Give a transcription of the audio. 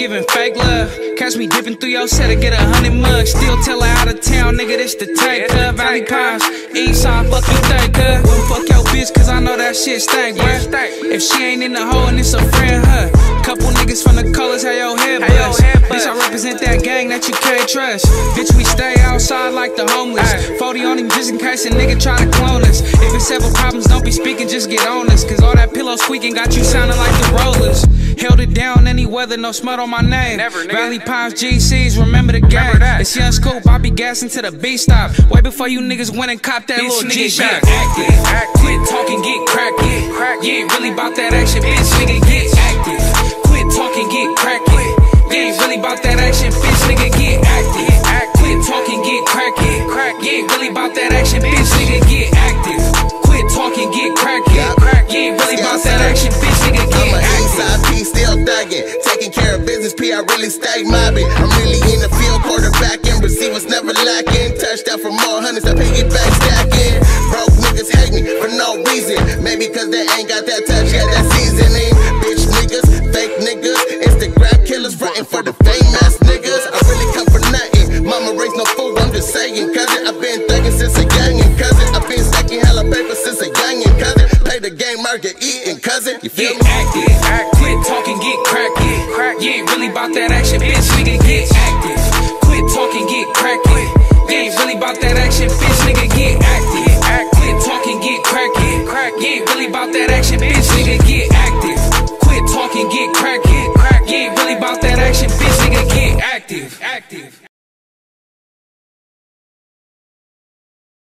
giving fake love. Catch me dipping through your set to get a hundred mugs. Still tell her out of town, nigga, this the take. of. Valley Pines, East side, fuck you think, cuz. Wouldn't fuck your bitch, cause I know that shit stank, bruh. If she ain't in the hole and it's a friend, huh? Couple niggas from the colors, how your head bust. Bitch, I represent that gang that you can't trust. Bitch, we stay outside like the homeless. 40 on him just in case a nigga try to clone us. If it's several problems, don't be speaking, just get on us. Cause all that pillow squeaking got you sounding like the rollers. Held it down any weather, no smut on my name. Never, nigga. Valley Pines GCs, remember the game. that. It's Young Scoop, I be gassing to the B stop. Way before you niggas went and copped that Bitch, little G nigga, shot. get Active. active. Quit talking, get crackin'. Crack. You ain't really about that action, bitch, nigga, get active. Quit talking, get crackin'. You ain't really about that action, bitch, nigga, get active. Quit talking, get crackin'. You ain't really about that action, bitch, nigga, get active. Quit talking, get crackin'. You ain't really about that action, bitch, Business, P, I really stay mobbing. I'm really in the field, quarterback and receivers never lacking. Touchdown for more hundreds, I piggyback stacking. Broke niggas hate me for no reason. Maybe cause they ain't got that touch, yeah, that seasoning. Bitch niggas, fake niggas, Instagram killers, frontin' for the fame ass niggas. I really come for nothing. Mama raised no fool, I'm just saying, cousin. I've been thugging since a youngin', cousin. I've been stacking hella paper since a youngin', cousin. Play the game, market, eating, cousin. You feel Get me? active about that action, bitch, nigga, get active. Quit talking, get cracking. They ain't really about that action, bitch, nigga, get active. Quit talking, get cracking. You ain't really about that action, bitch, nigga, get active. Quit talking, get cracking. You ain't really about that action, bitch, nigga, get active. Active.